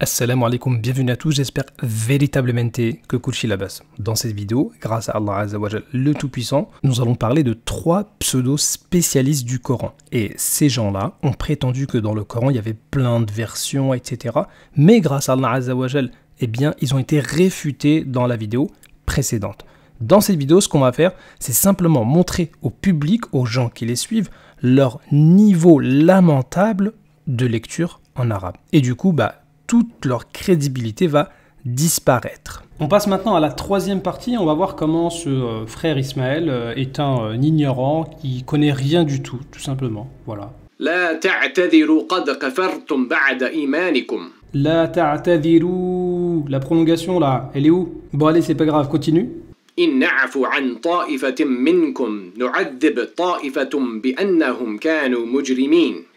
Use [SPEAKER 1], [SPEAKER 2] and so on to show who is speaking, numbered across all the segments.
[SPEAKER 1] Assalamu alaikum, bienvenue à tous, j'espère véritablement que Kulchi la base. Dans cette vidéo, grâce à Allah Azzawajal, le Tout-Puissant, nous allons parler de trois pseudo-spécialistes du Coran. Et ces gens-là ont prétendu que dans le Coran, il y avait plein de versions, etc. Mais grâce à Allah Azzawajal, eh bien, ils ont été réfutés dans la vidéo précédente. Dans cette vidéo, ce qu'on va faire, c'est simplement montrer au public, aux gens qui les suivent, leur niveau lamentable de lecture en arabe. Et du coup, bah, toute leur crédibilité va disparaître. On passe maintenant à la troisième partie, on va voir comment ce euh, frère Ismaël euh, est un euh, ignorant qui connaît rien du tout, tout simplement. Voilà. La La prolongation là, elle est où? Bon allez, c'est pas grave, continue.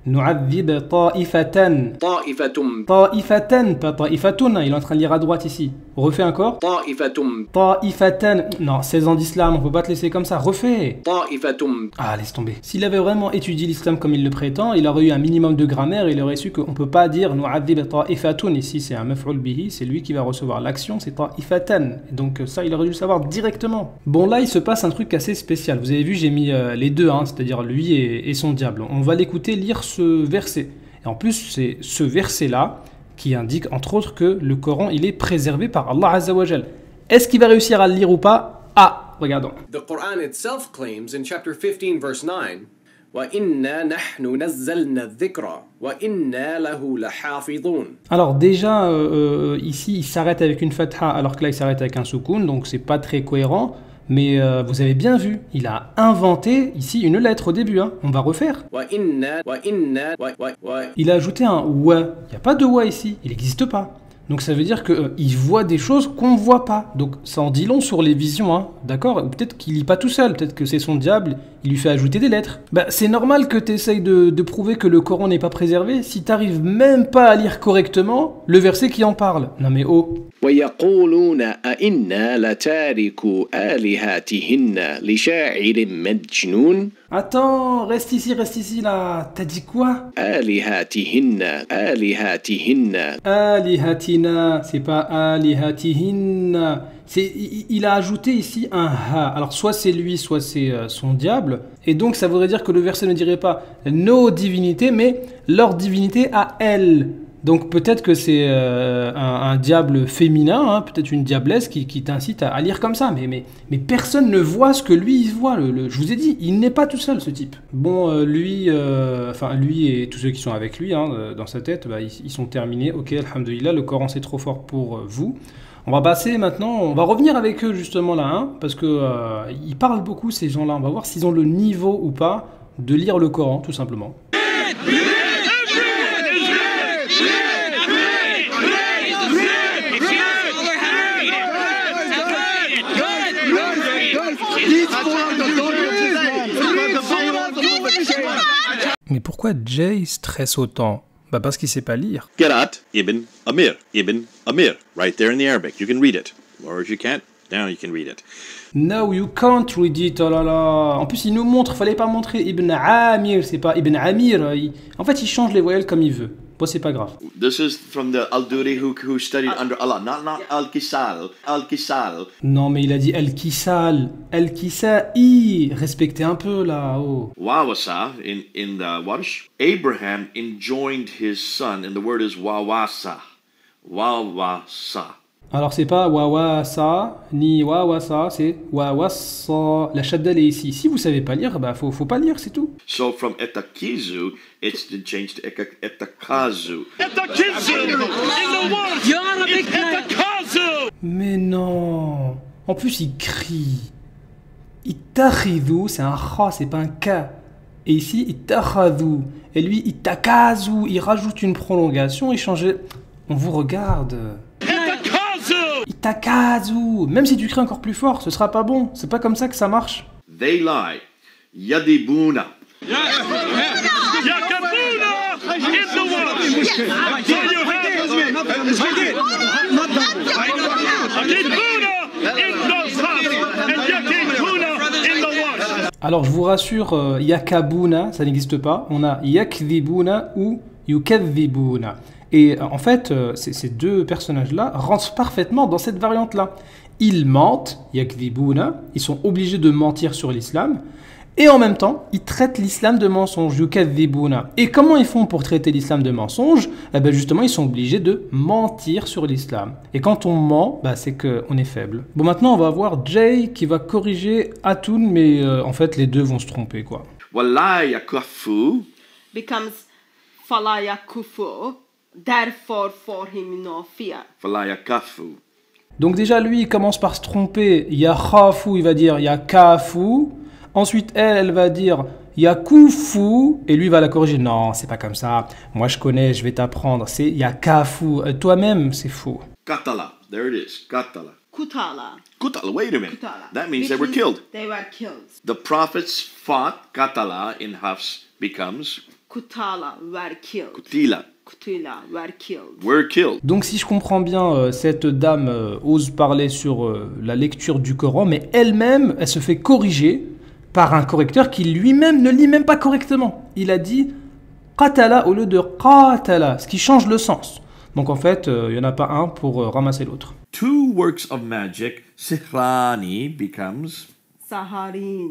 [SPEAKER 1] Nu'adhib ta'ifatan. Ta'ifatum. Ta'ifatan, pas ta'ifatun. Hein, il est en train de lire à droite ici. Refais encore. Ta'ifatum. Ta'ifatan. Non, 16 ans d'islam, on peut pas te laisser comme ça. Refais. Ta'ifatum. Ah, laisse tomber. S'il avait vraiment étudié l'islam comme il le prétend, il aurait eu un minimum de grammaire il aurait su qu'on peut pas dire Nu'adhib ta'ifatun. Ici, c'est un maf'ul bihi, c'est lui qui va recevoir l'action, c'est ta'ifatan. Donc euh, ça, il aurait dû le savoir directement. Bon, là, il se passe un truc assez spécial. Vous avez vu, j'ai mis euh, les deux, hein, c'est-à-dire lui et, son diable. On va l'écouter lire son ce verset. Et en plus, c'est ce verset-là qui indique, entre autres, que le Coran, il est préservé par Allah Azzawajal. Est-ce qu'il va réussir à le lire ou pas? Ah, regardons. The Quran itself claims in chapter 15, verse 9, alors déjà, euh, euh, ici, il s'arrête avec une fatha, alors que là, il s'arrête avec un soukoun, donc c'est pas très cohérent. Mais euh, vous avez bien vu, il a inventé ici une lettre au début. Hein. On va refaire. Il a ajouté un wa. Il n'y a pas de wa ici. Il n'existe pas. Donc ça veut dire qu'il euh, voit des choses qu'on ne voit pas. Donc ça en dit long sur les visions, hein. d'accord? Ou peut-être qu'il lit pas tout seul, peut-être que c'est son diable, il lui fait ajouter des lettres. Bah c'est normal que tu essayes de, prouver que le Coran n'est pas préservé si t'arrives même pas à lire correctement le verset qui en parle. Non mais oh Attends, reste ici, reste ici là. T'as dit quoi? Alihatihinna, alihatihinna. Alihatina, c'est pas alihatihinna. Il a ajouté ici un ha. Alors soit c'est lui, soit c'est euh, son diable. Et donc ça voudrait dire que le verset ne dirait pas nos divinités, mais leur divinité à elle. Donc peut-être que c'est euh, un, diable féminin, hein, peut-être une diablesse qui, t'incite à, lire comme ça, mais, mais, personne ne voit ce que lui il voit. Je vous ai dit, il n'est pas tout seul ce type. Bon, euh, lui, enfin lui et tous ceux qui sont avec lui hein, dans sa tête, bah, ils, sont terminés. Ok, alhamdulillah, le Coran c'est trop fort pour vous. On va passer maintenant, on va revenir avec eux justement là, hein, parce que ils parlent beaucoup ces gens-là. On va voir s'ils ont le niveau ou pas de lire le Coran, tout simplement. Mais pourquoi Jay stresse autant? Bah parce qu'il sait pas lire. Qirat ibn Amir, ibn Amir, right there in the Arabic. You can read it. Or if you can't, now you can read it. No, you can't read it. Oh là là. En plus, il nous montre, fallait pas montrer Ibn Amir, c'est pas Ibn Amir. En fait, il change les voyelles comme il veut. Bon, c'est pas grave.
[SPEAKER 2] This is from the Al-Duri who, who studied under Allah, not, not Al-Kisal. Al-Kisal.
[SPEAKER 1] Non, mais il a dit Al-Kisal. Al-Kisai. Respectez un peu là. Oh.
[SPEAKER 2] Wawasa in, in the Warsh. Abraham enjoined his son, and the word is Wawasa. Wawasa.
[SPEAKER 1] Alors c'est pas wawasa ni wawasa, c'est wawasa. La shadda est ici. Si vous savez pas lire, bah faut, faut pas lire, c'est tout.
[SPEAKER 2] So from etakizu, it's changed to etakazu. Etakizu in the
[SPEAKER 1] word. Etakazu. Mais non. En plus il crie. Itakhidhu, c'est un kha, c'est pas un k. Et ici itakhadhu. Et lui itakazu, il rajoute une prolongation, il change. On vous regarde. Itakazu Même si tu cries encore plus fort, ce sera pas bon. C'est pas comme ça que ça marche.
[SPEAKER 2] They lie. Yadibuna.
[SPEAKER 1] Alors je vous rassure, euh, yakabuna, ça n'existe pas. On a yakdibuna ou yukadhibuna. Et en fait, ces deux personnages-là rentrent parfaitement dans cette variante-là. Ils mentent, yakdibuna, ils sont obligés de mentir sur l'islam, et en même temps, ils traitent l'islam de mensonge, Et comment ils font pour traiter l'islam de mensonge? Eh bien justement, ils sont obligés de mentir sur l'islam. Et quand on ment, bah, c'est qu'on est faible. Bon, maintenant, on va voir Jay qui va corriger Atun, mais euh, en fait, les deux vont se tromper, quoi.
[SPEAKER 3] becomes therefore for him no fear.
[SPEAKER 1] Donc déjà, lui, il commence par se tromper. Il y a khafu, il va dire il y a kafu. Ensuite, elle, elle va dire Yakufu, et lui va la corriger. Non, c'est pas comme ça. Moi, je connais, je vais t'apprendre. C'est Yakafu. Euh, toi-même, c'est faux.
[SPEAKER 2] Katala. There it is. Katala.
[SPEAKER 3] Kutala.
[SPEAKER 2] Kutala. Wait a minute.
[SPEAKER 3] Kutala.
[SPEAKER 2] That means they were killed.
[SPEAKER 3] They were killed.
[SPEAKER 2] The prophets fought. Katala in Hafs becomes.
[SPEAKER 3] Kutala were killed.
[SPEAKER 2] Kutila.
[SPEAKER 3] Were killed.
[SPEAKER 2] Were killed.
[SPEAKER 1] Donc, si je comprends bien, euh, cette dame euh, ose parler sur la lecture du Coran, mais elle-même, elle se fait corriger par un correcteur qui lui-même ne lit même pas correctement. Il a dit qatala au lieu de qatala, ce qui change le sens. Donc en fait, euh, il n'y en a pas un pour euh, ramasser l'autre.
[SPEAKER 2] Two works of magic, sihrani becomes
[SPEAKER 3] saharin.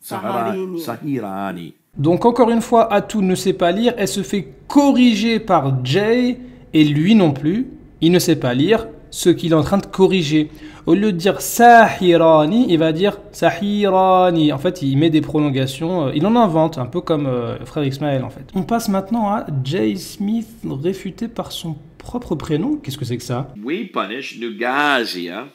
[SPEAKER 2] Saharini. Sahirani.
[SPEAKER 1] Donc encore une fois, Atou ne sait pas lire, elle se fait corriger par Jay et lui non plus, il ne sait pas lire ce qu'il est en train de corriger. Au lieu de dire Sahirani, il va dire Sahirani. En fait, il met des prolongations, euh, il en invente, un peu comme euh, frère Ismaël en fait. On passe maintenant à Jay Smith réfuté par son propre prénom. Qu'est-ce que c'est que ça?
[SPEAKER 2] We punish Nugazia.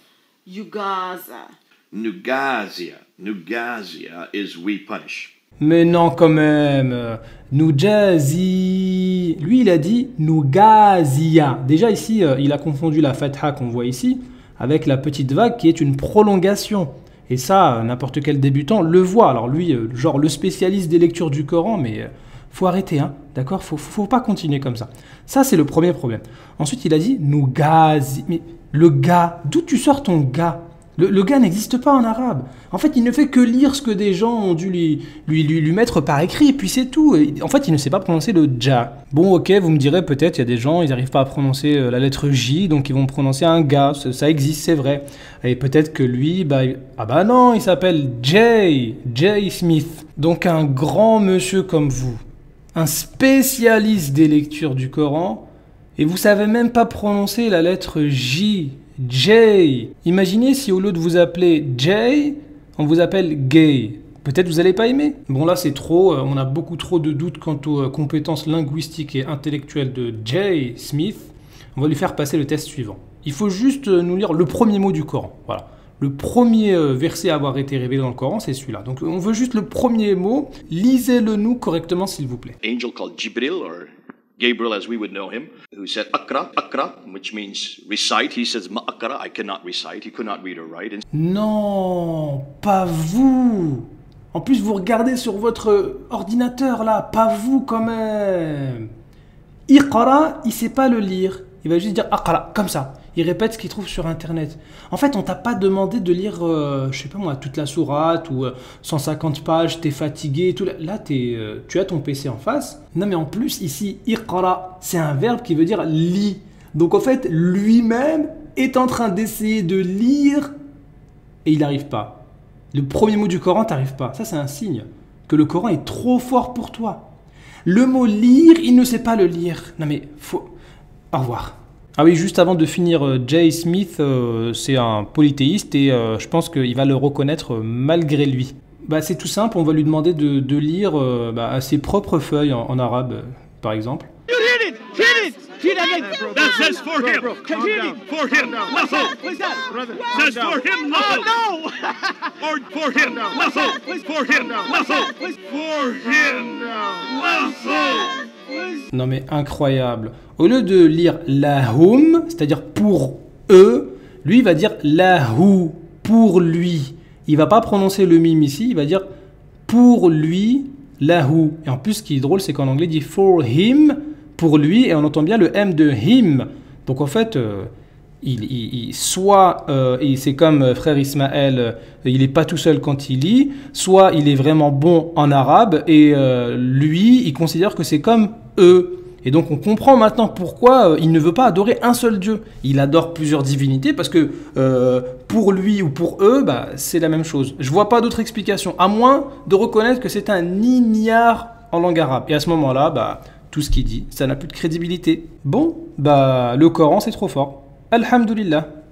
[SPEAKER 3] Yugaza.
[SPEAKER 2] Nugazia. Nugazia is we punish.
[SPEAKER 1] Mais non, quand même. Nujazi. Lui, il a dit Nugazia. Déjà ici, euh, il a confondu la fatha qu'on voit ici avec la petite vague qui est une prolongation. Et ça, n'importe quel débutant le voit. Alors lui, euh, genre le spécialiste des lectures du Coran, mais euh, faut arrêter, hein, d'accord? Faut, faut pas continuer comme ça. Ça, c'est le premier problème. Ensuite, il a dit nous gaz. Mais le gars, d'où tu sors ton gars le, gars n'existe pas en arabe. En fait, il ne fait que lire ce que des gens ont dû lui, lui, lui, mettre par écrit, et puis c'est tout. En fait, il ne sait pas prononcer le ja. Bon, ok, vous me direz peut-être, il y a des gens, ils n'arrivent pas à prononcer euh, la lettre J, donc ils vont prononcer un ga. Ça, existe, c'est vrai. Et peut-être que lui, bah, ah bah non, il s'appelle Jay, Jay Smith. Donc un grand monsieur comme vous, un spécialiste des lectures du Coran, et vous savez même pas prononcer la lettre J Jay. Imaginez si au lieu de vous appeler Jay, on vous appelle Gay. Peut-être vous n'allez pas aimer. Bon là c'est trop, euh, on a beaucoup trop de doutes quant aux euh, compétences linguistiques et intellectuelles de Jay Smith. On va lui faire passer le test suivant. Il faut juste euh, nous lire le premier mot du Coran. Voilà. Le premier verset à avoir été révélé dans le Coran, c'est celui-là. Donc on veut juste le premier mot. Lisez-le nous correctement s'il vous plaît.
[SPEAKER 2] Angel called Jibril Gabriel, as we would know him, who said akra, akra, which means recite. He says ma'akra, I cannot recite. He could not read or write.
[SPEAKER 1] Non, pas vous. En plus, vous regardez sur votre ordinateur là, pas vous quand même. Iqra, il sait pas le lire. Il va juste dire akra, comme ça il répète ce qu'il trouve sur Internet. En fait, on t'a pas demandé de lire, euh, je sais pas moi, toute la sourate ou 150 euh, pages, t'es fatigué, tout. Là, es, euh, tu as ton PC en face. Non, mais en plus, ici, iqra, c'est un verbe qui veut dire lit. Donc en fait, lui-même est en train d'essayer de lire et il n'arrive pas. Le premier mot du Coran t'arrive pas. Ça, c'est un signe que le Coran est trop fort pour toi. Le mot lire, il ne sait pas le lire. Non mais, faut... Au revoir. Ah oui, juste avant de finir, euh, Jay Smith, euh, c'est un polythéiste et euh, je pense qu'il va le reconnaître malgré lui. Bah, c'est tout simple, on va lui demander de, de lire bah, ses propres feuilles en, en arabe, par exemple. Non mais incroyable. Au lieu de lire lahum, c'est-à-dire pour eux, lui va dire lahu, pour lui. Il va pas prononcer le mime ici, il va dire pour lui, lahu. Et en plus, ce qui est drôle, c'est qu'en anglais, il dit for him, pour lui, et on entend bien le M de him. Donc en fait, euh, il, soit euh, c'est comme euh, frère Ismaël, euh, il n'est pas tout seul quand il lit, soit il est vraiment bon en arabe et lui, il considère que c'est comme eux. Et donc on comprend maintenant pourquoi il ne veut pas adorer un seul Dieu. Il adore plusieurs divinités parce que pour lui ou pour eux, bah, c'est la même chose. Je vois pas d'autre explication, à moins de reconnaître que c'est un ignare en langue arabe. Et à ce moment-là, bah, tout ce qu'il dit, ça n'a plus de crédibilité. Bon, bah le Coran c'est trop fort. Alhamdulillah.